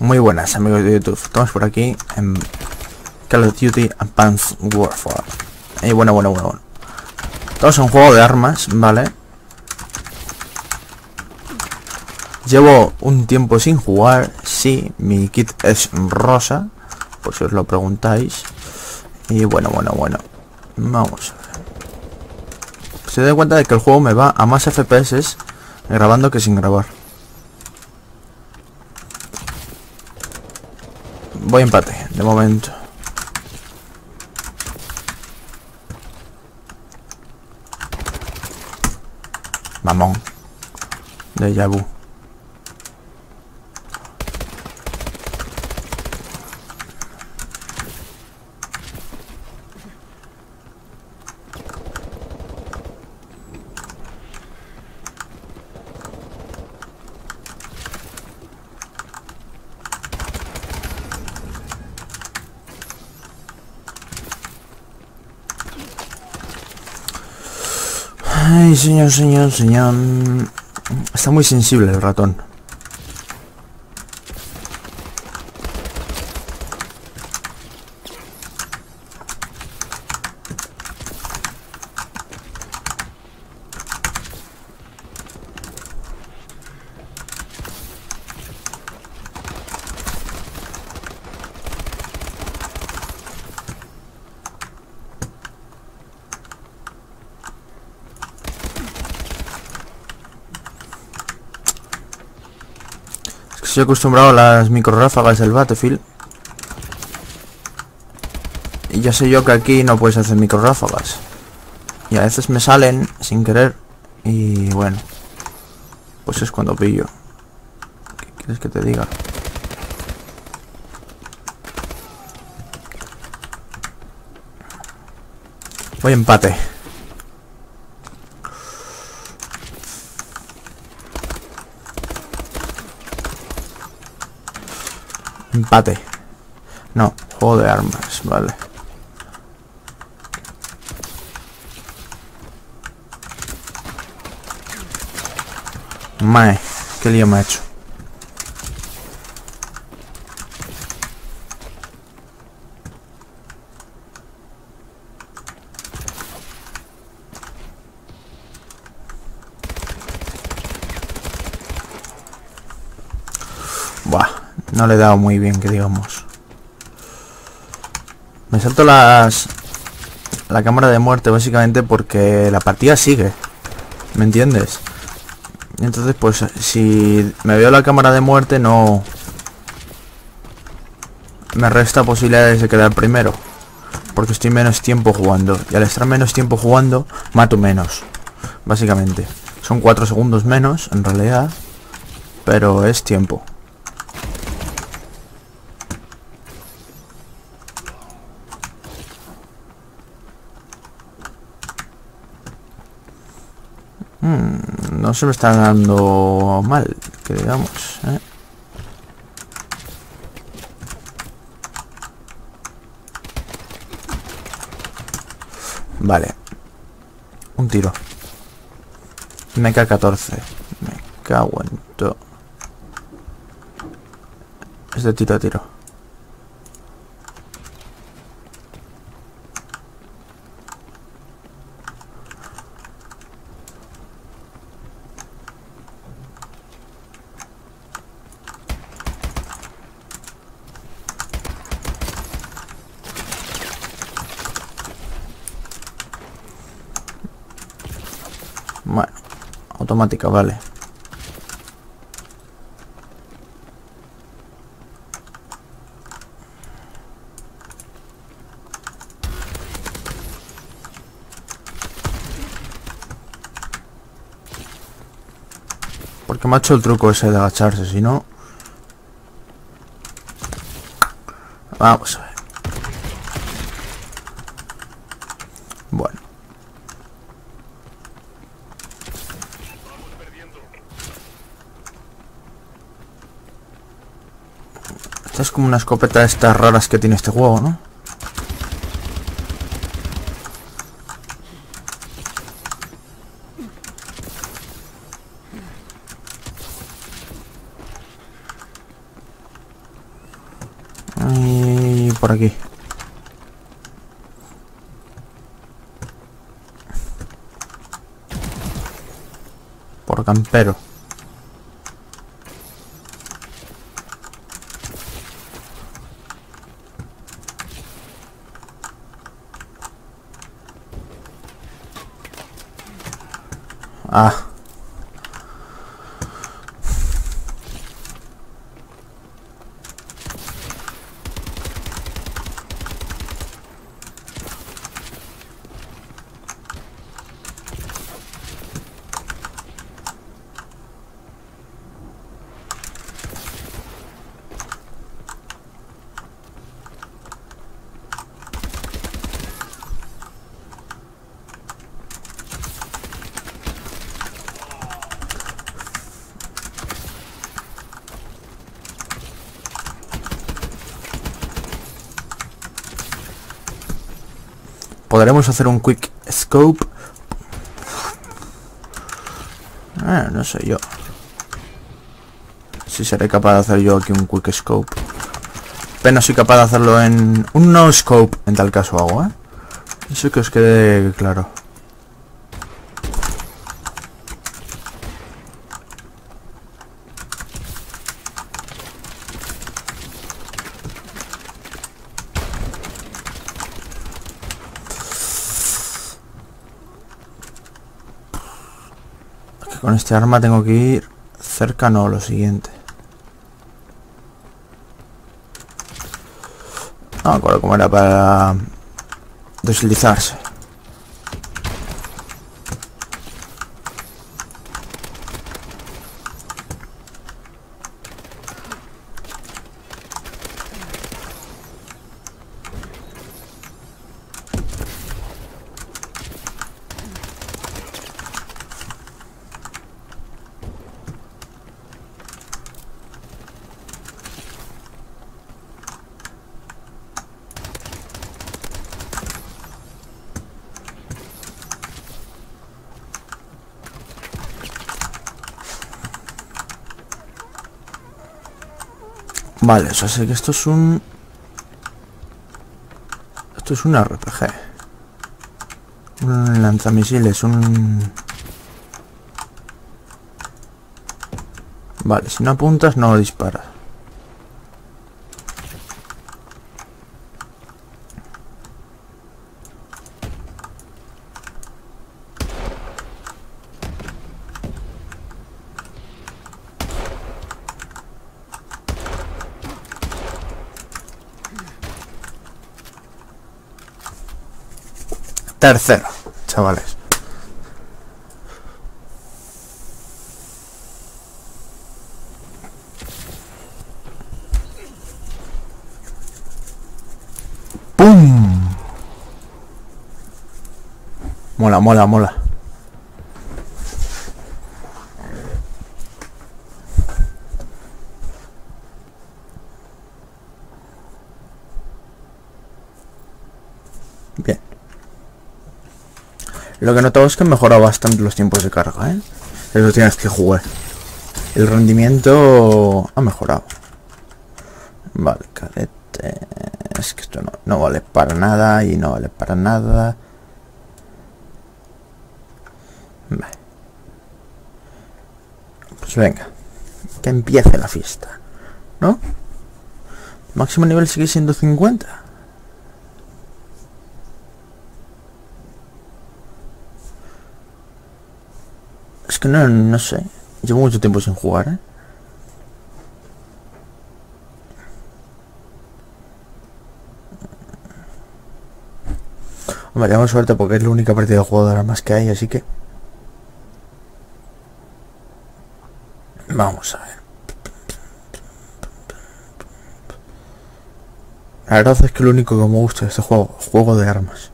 Muy buenas amigos de YouTube, estamos por aquí en Call of Duty Advanced Warfare. Y bueno, bueno, bueno, bueno. Estamos en un juego de armas, ¿vale? Llevo un tiempo sin jugar, sí, mi kit es rosa Por si os lo preguntáis. Y bueno, bueno, bueno. Vamos Se da cuenta de que el juego me va a más FPS grabando que sin grabar Voy empate, de momento. Mamón. De Yabu. Ay, señor, señor, señor. Está muy sensible el ratón. Estoy acostumbrado a las microráfagas del Battlefield. Y ya sé yo que aquí no puedes hacer microráfagas. Y a veces me salen sin querer. Y bueno. Pues es cuando pillo. ¿Qué quieres que te diga? Voy empate. Empate. No, juego de armas, vale. Mae, qué lío me ha hecho. No le he dado muy bien, que digamos. Me salto las... La cámara de muerte básicamente porque la partida sigue. ¿Me entiendes? Entonces pues si me veo la cámara de muerte no... Me resta posibilidades de quedar primero. Porque estoy menos tiempo jugando. Y al estar menos tiempo jugando, mato menos. Básicamente. Son 4 segundos menos, en realidad. Pero es tiempo. Mm, no se me está dando mal, que digamos. ¿eh? Vale. Un tiro. MK14. Me cago en todo. Es de tiro a tiro. Bueno, automática, vale. Porque me ha hecho el truco ese de agacharse, si no... Vamos a ver. Bueno. Esta es como una escopeta de estas raras que tiene este juego, ¿no? Y por aquí. Por campero. Ah. Podremos hacer un quick scope. Ah, no sé yo. Si seré capaz de hacer yo aquí un quick scope. Pero soy capaz de hacerlo en un no scope, en tal caso hago, ¿eh? Eso que os quede claro. Con este arma tengo que ir cerca, no, lo siguiente. No me acuerdo cómo era para deslizarse. Vale, o sea, sé que esto es un... Esto es un RPG. Un lanzamisiles, un... Vale, si no apuntas no disparas. Tercero, chavales. ¡Pum! Mola, mola, mola. Lo que noto es que mejora bastante los tiempos de carga, ¿eh? Eso tienes que jugar. El rendimiento ha mejorado. Vale, cadete. Es que esto no, no vale para nada y no vale para nada. Vale. Pues venga. Que empiece la fiesta. ¿No? Máximo nivel sigue siendo 50. Es que no, no sé. Llevo mucho tiempo sin jugar, ¿eh? Hombre, suerte porque es la única partida de juego de armas que hay, así que... Vamos a ver. La verdad es que lo único que me gusta de este juego, juego de armas.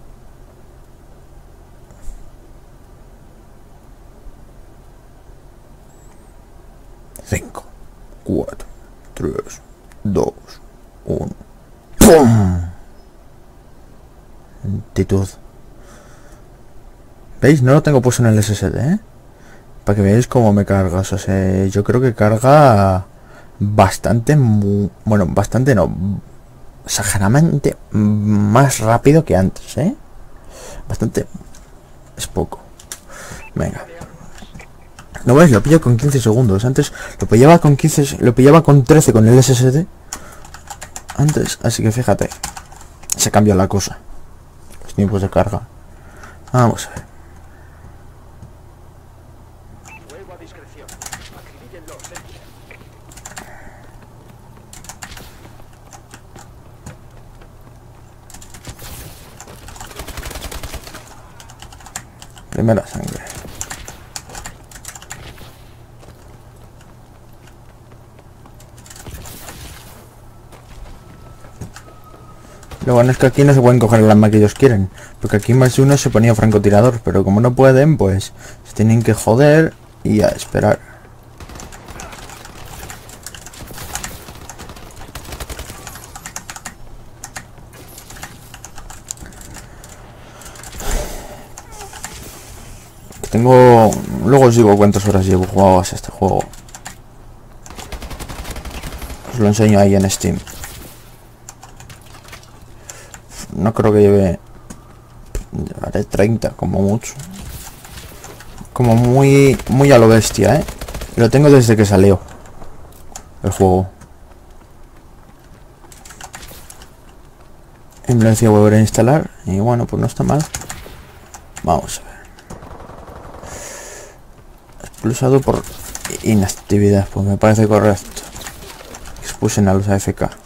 5, 4, 3, 2, 1. ¡Pum! Lentitud. ¿Veis? No lo tengo puesto en el SSD, ¿eh? Para que veáis cómo me carga. O sea, yo creo que carga bastante... Bueno, bastante no. exageradamente más rápido que antes, ¿eh? Bastante... Es poco. Venga. ¿No ves? Lo pillo con 15 segundos. Antes lo pillaba con 15... Lo pillaba con 13 con el SSD. Antes, así que fíjate. Se cambió la cosa. Los tiempos de carga. Vamos a ver. Primera sangre. Lo bueno es que aquí no se pueden coger el arma que ellos quieren. Porque aquí más uno se ponía francotirador. Pero como no pueden, pues se tienen que joder y a esperar. Tengo... Luego os digo cuántas horas llevo jugado a este juego. Os lo enseño ahí en Steam. No creo que lleve... Llevaré 30, como mucho. Como muy... Muy a lo bestia, ¿eh? Lo tengo desde que salió. El juego. Decía volver a instalar. Y bueno, pues no está mal. Vamos a ver expulsado por inactividad. Pues me parece correcto. Expulsen a los AFK.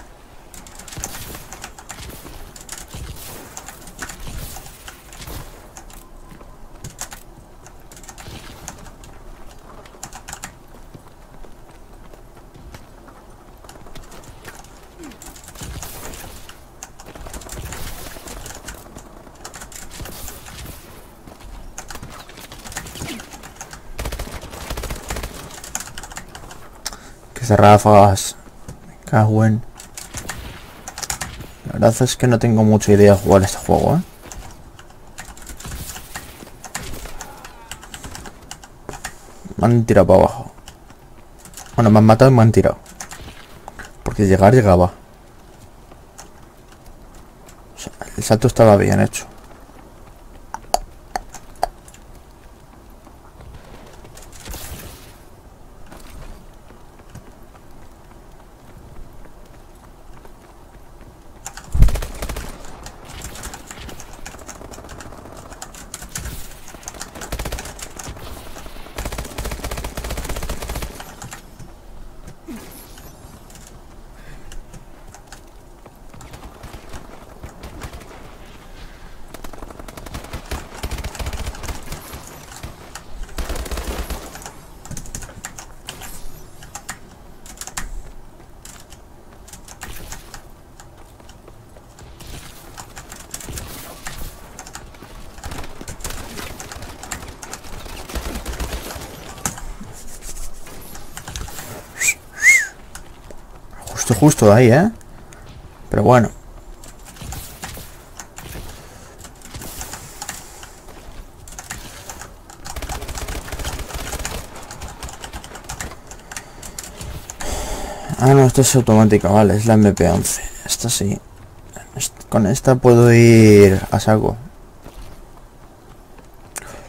De ráfagas. Me cago. La verdad es que no tengo mucha idea de jugar este juego, ¿eh? Me han tirado para abajo. Bueno, me han matado y me han tirado. Porque llegar llegaba. el salto estaba bien hecho. Justo ahí, ¿eh? Pero bueno. Ah, no, esto es automática, vale, es la MP11. Esta sí. Con esta puedo ir a saco.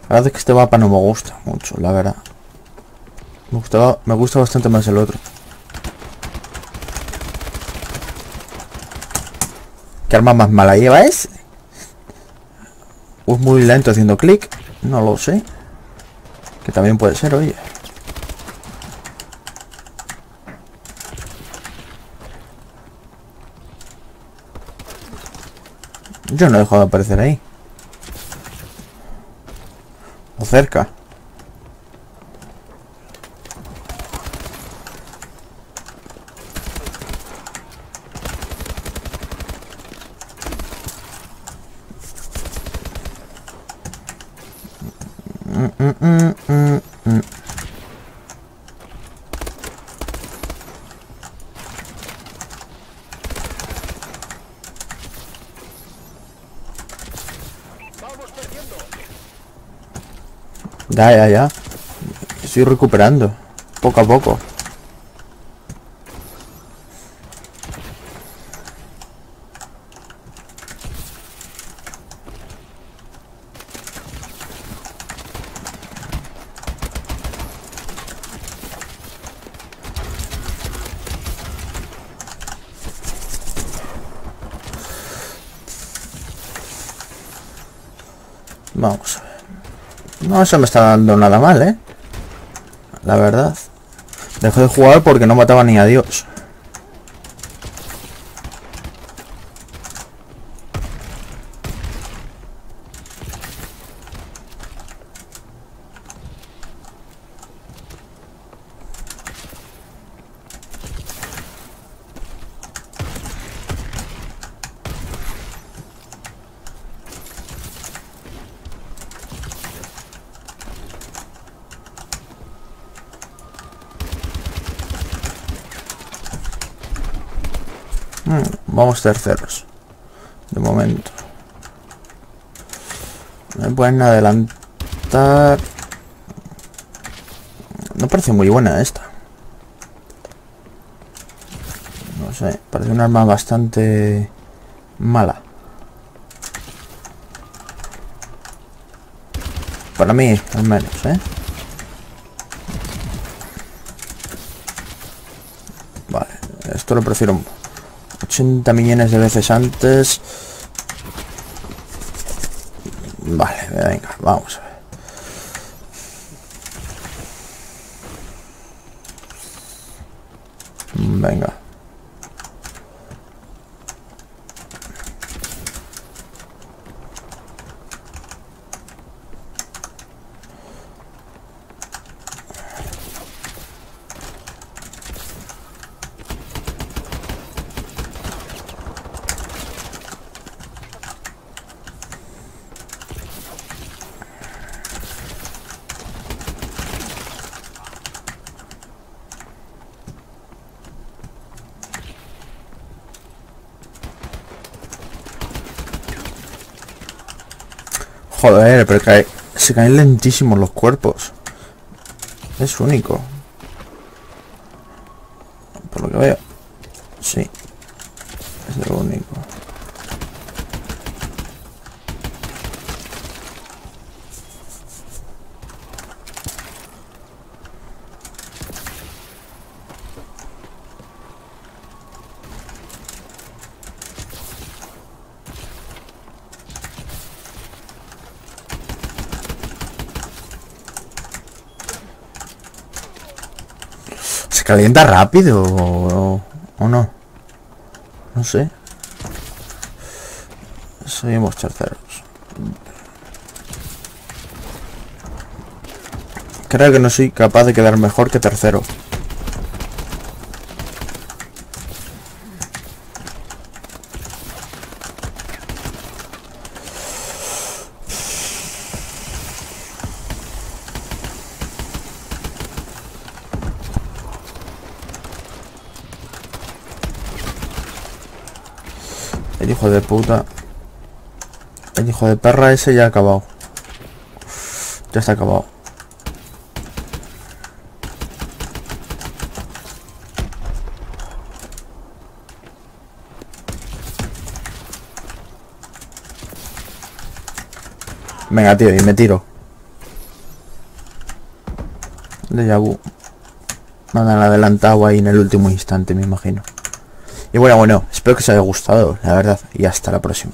La verdad es que este mapa no me gusta mucho, la verdad. Me, gustaba, me gusta bastante más el otro. ¿Qué arma más mala lleva es? Es muy lento haciendo clic. No lo sé. Que también puede ser, oye. Yo no he dejado de aparecer ahí. O cerca. Ya, ya, ya. Estoy recuperando. Poco a poco. Vamos. No se me está dando nada mal, ¿eh? La verdad. Dejé de jugar porque no mataba ni a Dios. Mm, vamos terceros. De momento. Me pueden adelantar. No parece muy buena esta. No sé, parece un arma bastante mala. Para mí, al menos, ¿eh? Vale, esto lo prefiero 80 millones de veces antes. Vale, venga, vamos a ver. Venga. Joder, pero cae, se caen lentísimos los cuerpos. Es único. Por lo que veo. Sí. Es lo único. Calienta rápido o, no? No sé. Seguimos terceros. Creo que no soy capaz de quedar mejor que tercero. El de puta. El hijo de perra ese ya ha acabado. Ya está acabado. Venga, tío, y me tiro. De vu. Me adelantado ahí en el último instante, me imagino. Y bueno, bueno, espero que os haya gustado, la verdad. Y hasta la próxima.